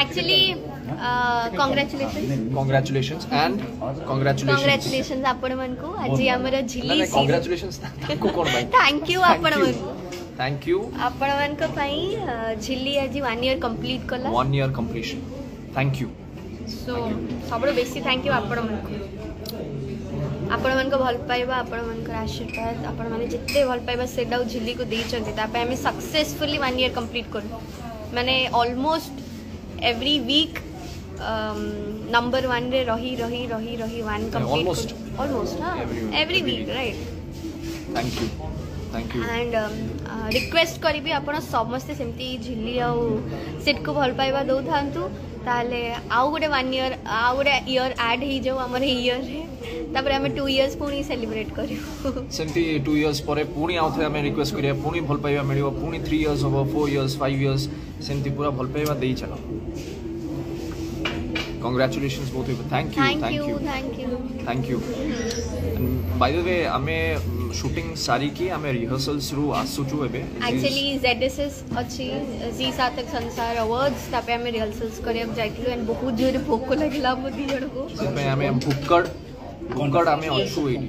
actually congratulation congratulation and congratulation congratulation आपण म्हणू आजी आमर झिली कॉंग्रॅच्युलेशन थँक यू आपण म्हणू थैंक यू आपण ପାଇଁ ଝିଲି ଆଜି 1 ଇୟର କମ୍ପ୍ଲିଟ କଲା 1 year completion thank you so ସବୁଠୁ ବେଶୀ ଥ୍ୟାଙ୍କ ୟୁ ଆପଣମାନଙ୍କୁ ଆପଣମାନଙ୍କ ଭଲ ପାଇବା ଆପଣମାନଙ୍କର ଆଶୀର୍ବାଦ ଆପଣମାନେ ଯେତେ ଭଲ ପାଇବା ସେଇଟାକୁ ଝିଲିକୁ ଦେଇଛନ୍ତି ତା ପାଇଁ ଆମେ ସକ୍ସେସଫୁଲି ୱାନ୍ ଇୟର କମ୍ପ୍ଲିଟ୍ କଲୁ ମାନେ almost every week number one रे रही रही रही रही one complete almost every week right thank you and request करी आप समस्ते सेमती झिल्ली आट को भल पाइबा दे था ताले आउ गोटे वन इयर आउ गोटे इयर ऐड हो जाऊ आम इयर में ତାପରେ ଆମେ ଟୁ ଇୟର୍ସ ପୁଣି ସେଲିବ୍ରେଟ୍ କରିବୁ ସେମିତି ଟୁ ଇୟର୍ସ ପରେ ପୁଣି ଆଉ ଥରେ ଆମେ ରିକ୍ୱେଷ୍ଟ କରିବା ପୁଣି ଭଲ ପାଇବା ମିଳିବ ପୁଣି ଥ୍ରୀ ଇୟର୍ସ ହେବ ଫୋର୍ ଇୟର୍ସ ଫାଇଭ୍ ଇୟର୍ସ ସେମିତି ପୁରା ଭଲ ପାଇବା ଦେଇ ଚାଲ କଂଗ୍ରାଚୁଲେସନ୍ସ ବହୁତ thank you thank you thank you by the way ଆମେ শুটিং সারিকি আমি রিহর্সালস রু আসুছু এবে অ্যাকচুয়ালি জেডএসএস অছি জি সাতক সংসার অ্যাওয়ার্ডস তাপে আমি রিহর্সালস করিয়া যাইতিলু এন্ড বহুত জোরে ভোক লাগিলা বুদ্ধি জড়কু সেপে আমি ভুক্কড় গড আমি অসুবিধা